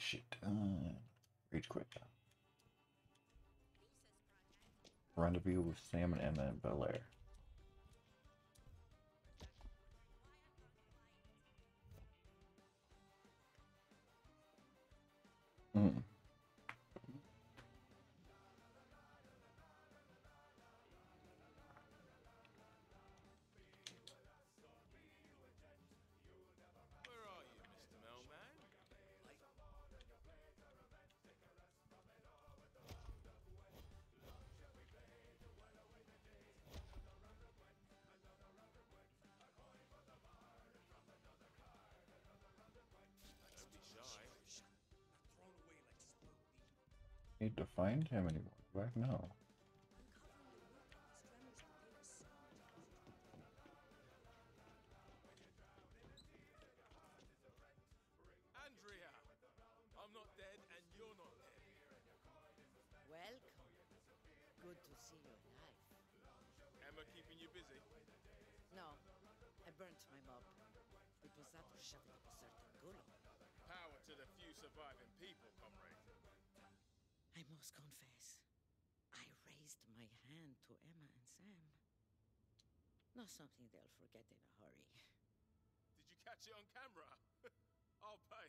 shit. Uh, rage quit. Rendezvous with Sam and Emma in Bel Air. Mm. Need to find him anymore. Back now. Must confess, I raised my hand to Emma and Sam. Not something they'll forget in a hurry. Did you catch it on camera? I'll pay.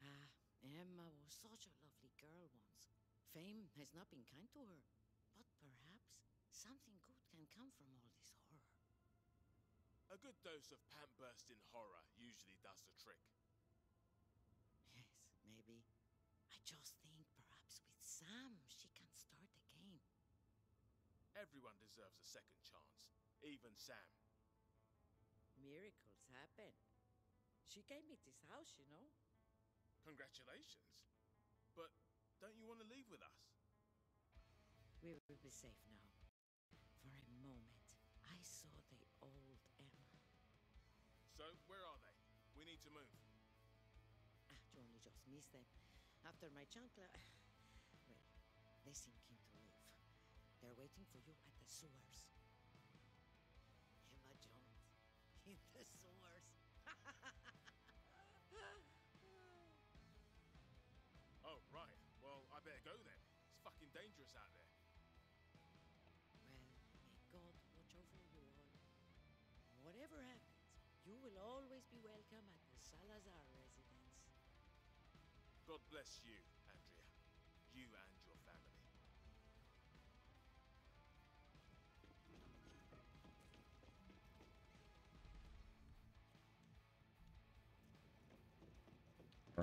Ah, Emma was such a lovely girl once. Fame has not been kind to her, but perhaps something good can come from all this horror. A good dose of pant-bursting horror usually does the trick. Yes, maybe. I just think perhaps with Sam she can start again. Everyone deserves a second chance, even Sam. Miracles happen. She gave me this house, you know. Congratulations. But don't you want to leave with us? We will be safe now. For a moment, I saw the old Emma. So, where are they? We need to move. Ah, you only just missed them. After my chancla... Well, they seem keen to. They're waiting for you at the sewers. Emma Jaunt. In the sewers. Oh, right. Well, I better go then. It's fucking dangerous out there. Well, may God watch over you all. Whatever happens, you will always be welcome at the Salazar residence. God bless you,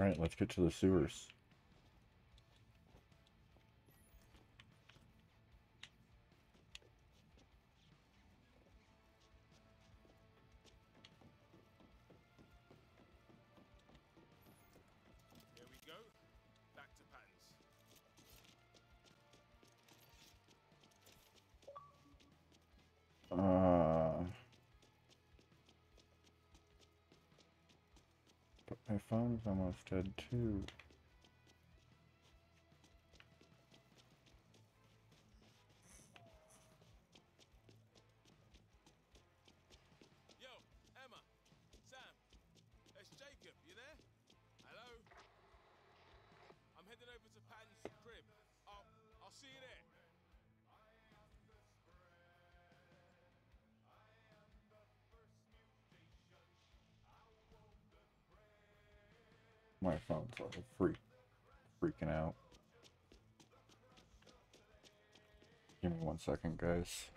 Alright, let's get to the sewers. My phone's almost dead too. Phone's freak, freaking out. Give me one second, guys.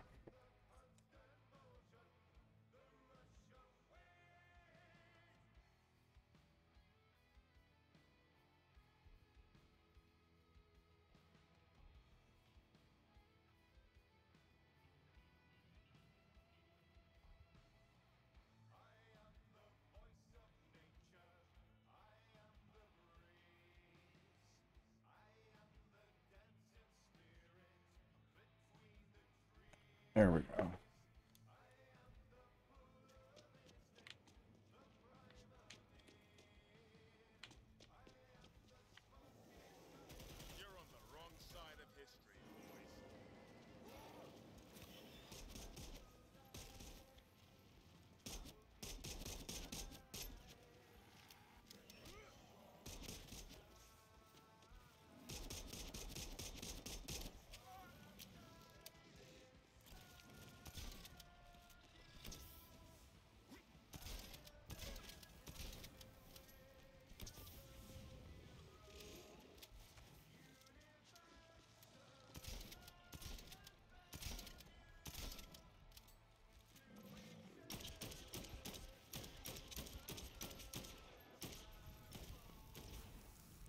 There we go.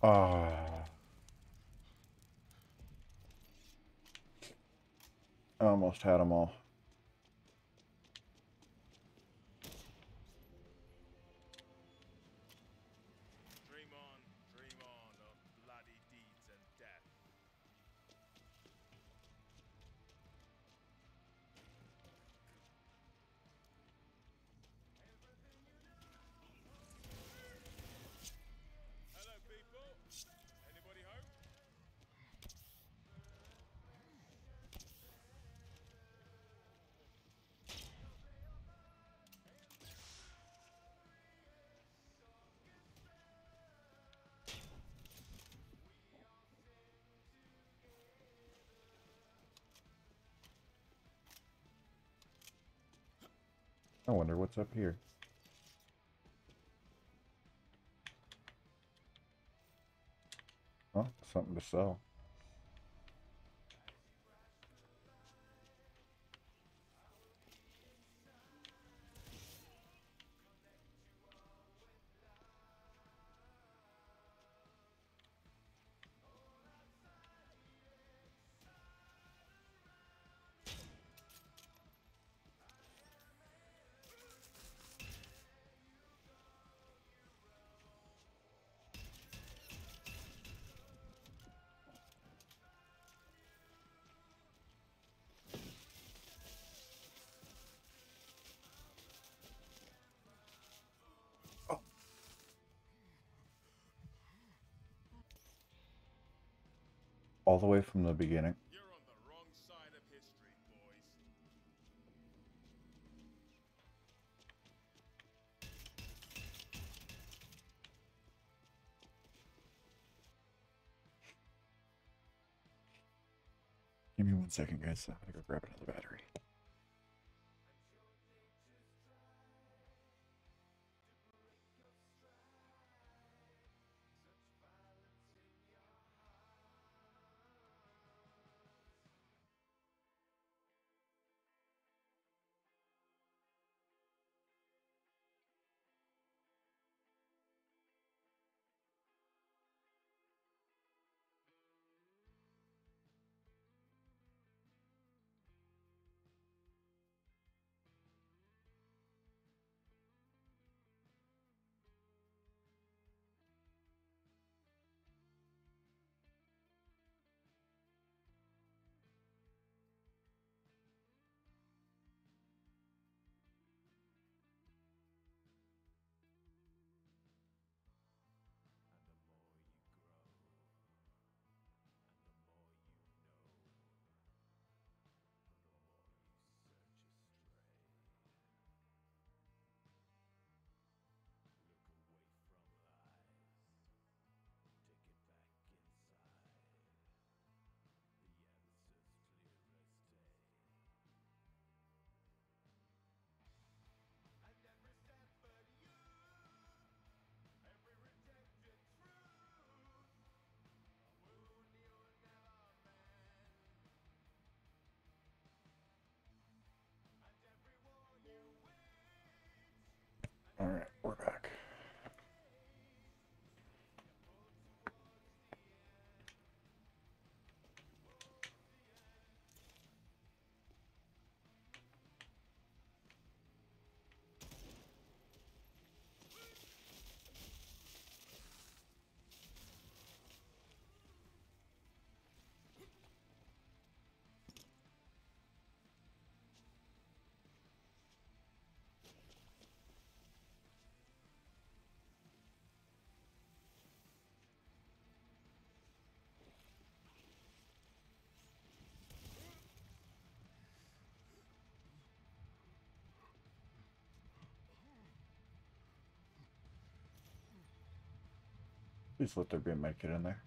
Ah. I almost had them all. I wonder what's up here. Huh? Something to sell. All the way from the beginning. You're on the wrong side of history, boys. Give me one second, guys. I'm gonna go grab another battery. All right, we're back. Please let there be a medkit in there.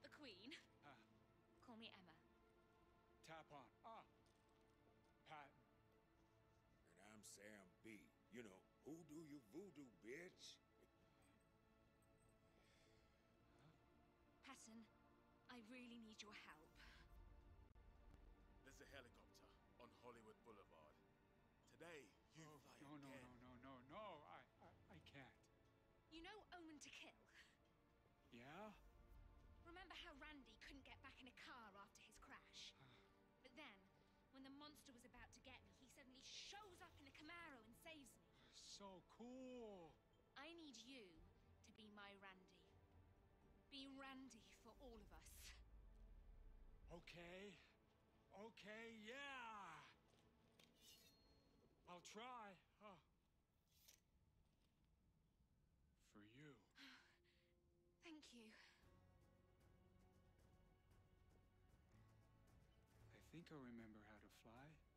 Not the Queen. Ah, Call me Emma. tap on. Ah, Patton. And I'm Sam B. You know, who do you voodoo, bitch? Patton, I really need your help. Shows up in a Camaro and saves me. So cool. I need you to be my Randy. Be Randy for all of us. Okay. Okay, yeah. I'll try. Oh. For you. Thank you. I think I remember how to fly.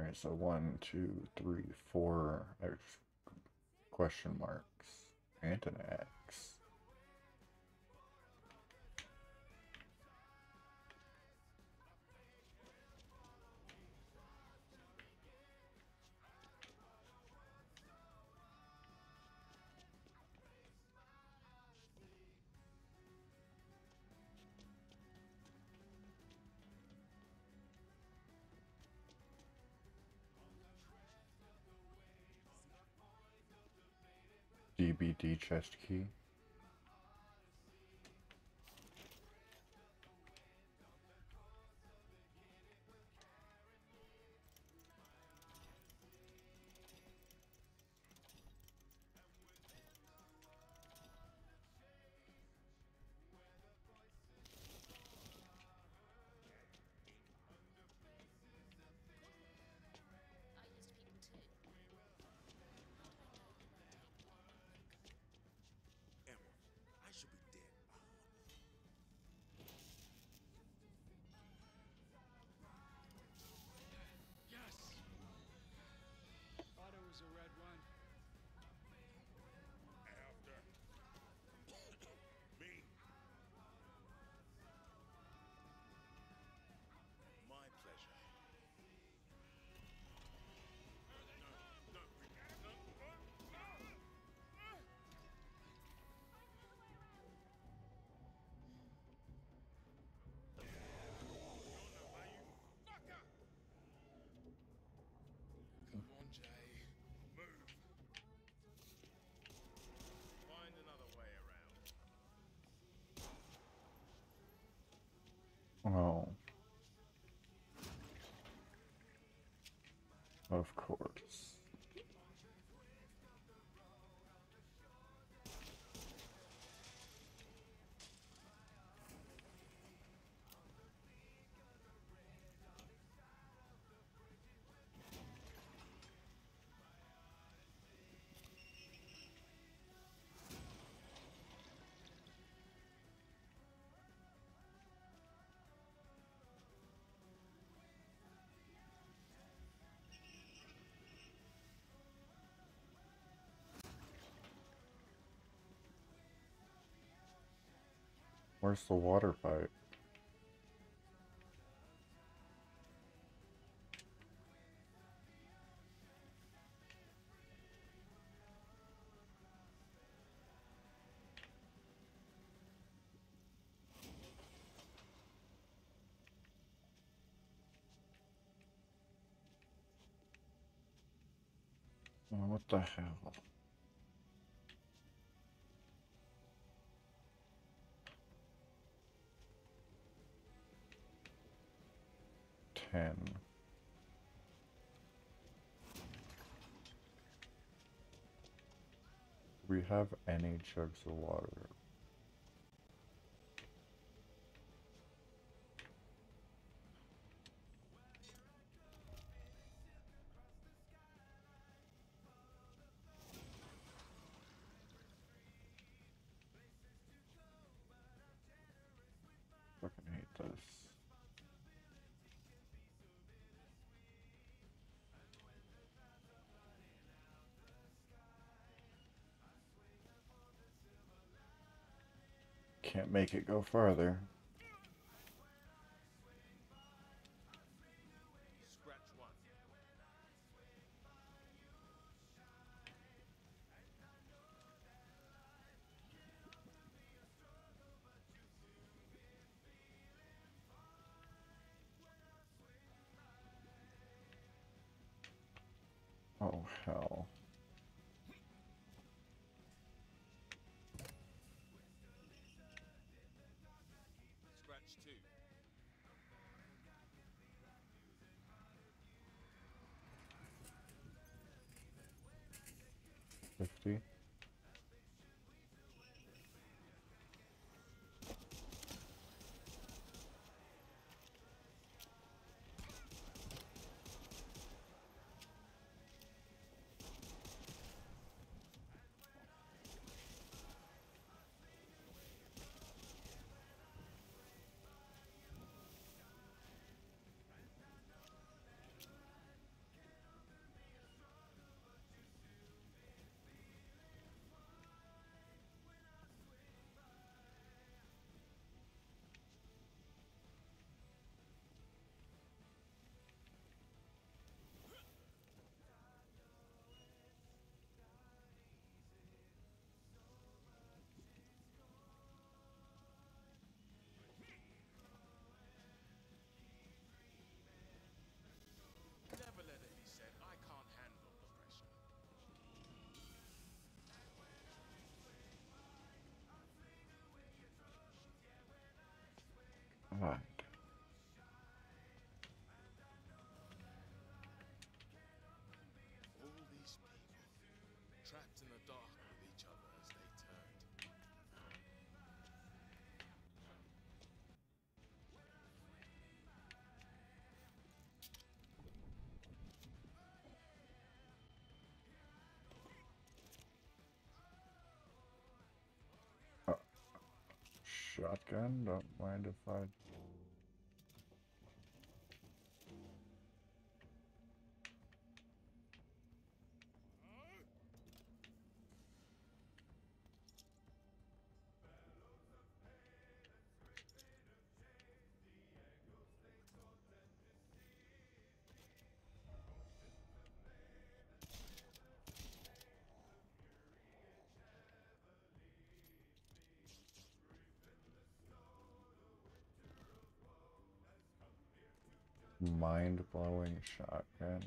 All right, so one, two, three, four question marks. And DBD chest key. Oh. Of course. Where's the water pipe? What the hell? We have any jugs of water? Can't make it go one. Oh hell. Shotgun? Don't mind if I. shotgun.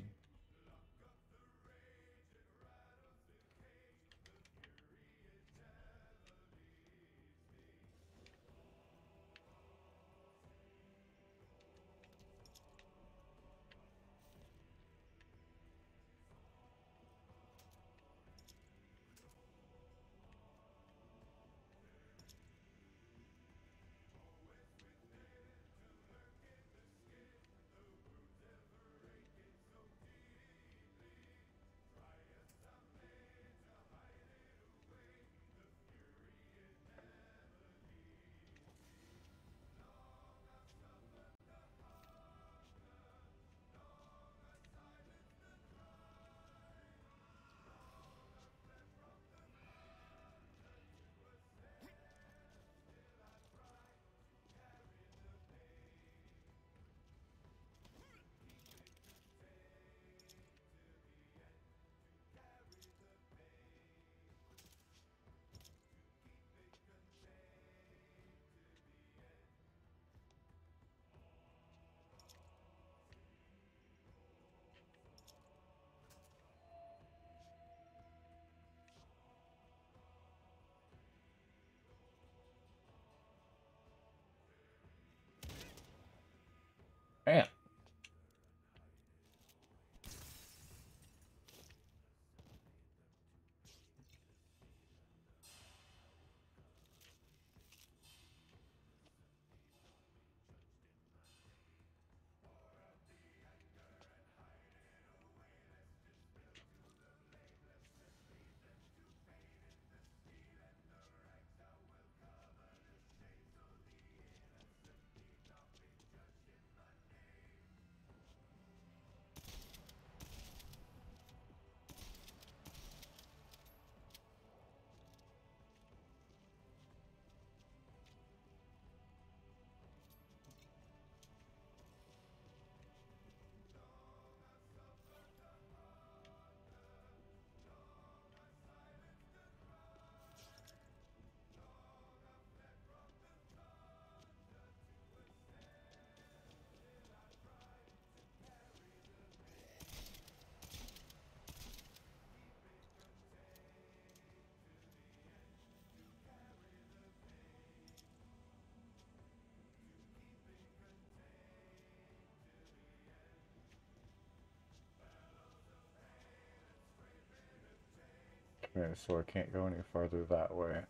So I can't go any farther that way.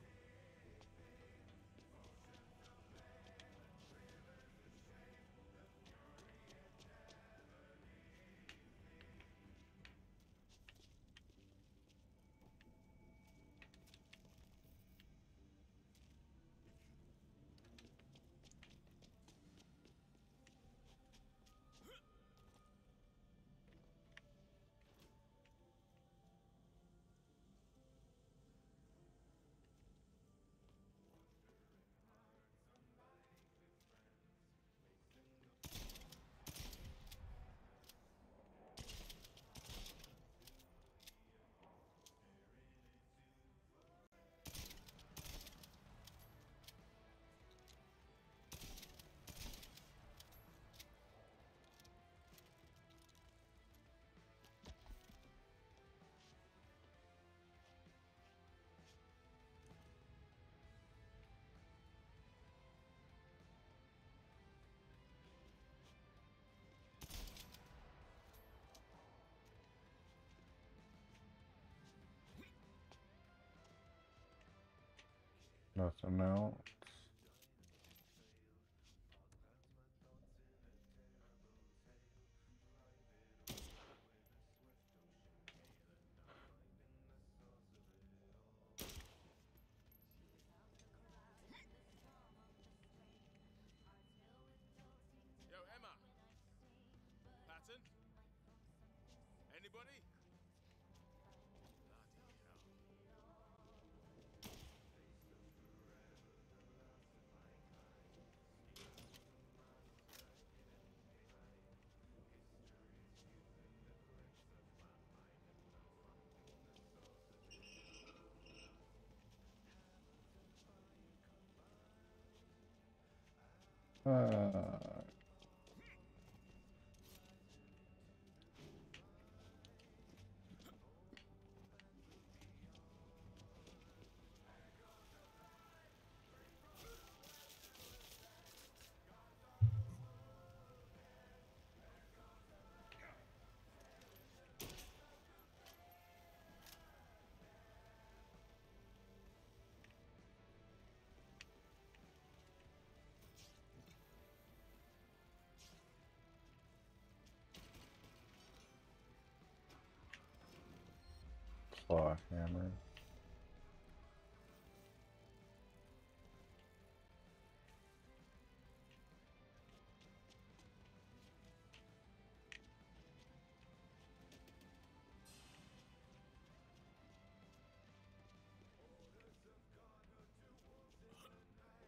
Nothing else. Uh, claw hammer.